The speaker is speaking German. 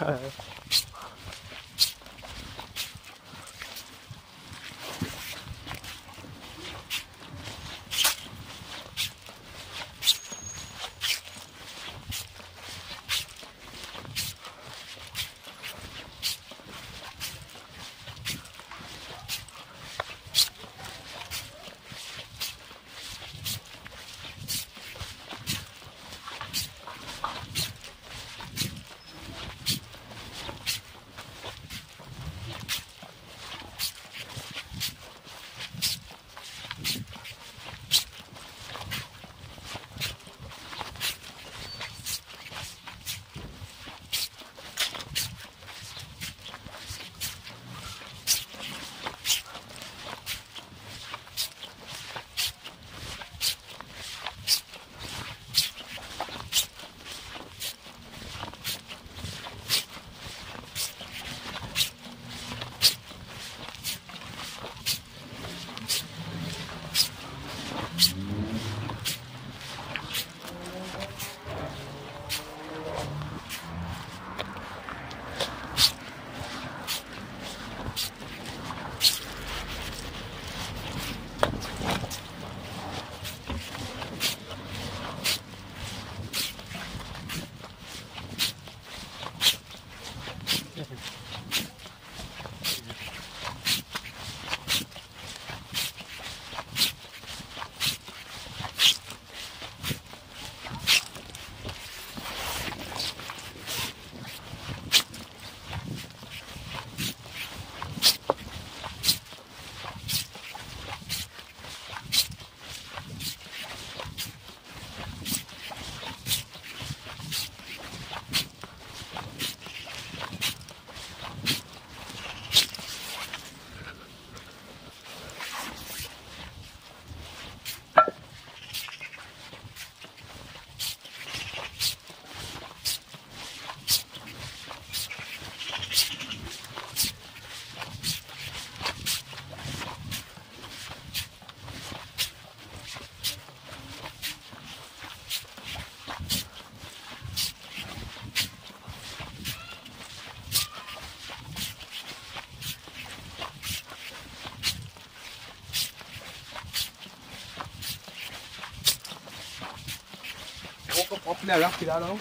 Uh, Rock wieder noch.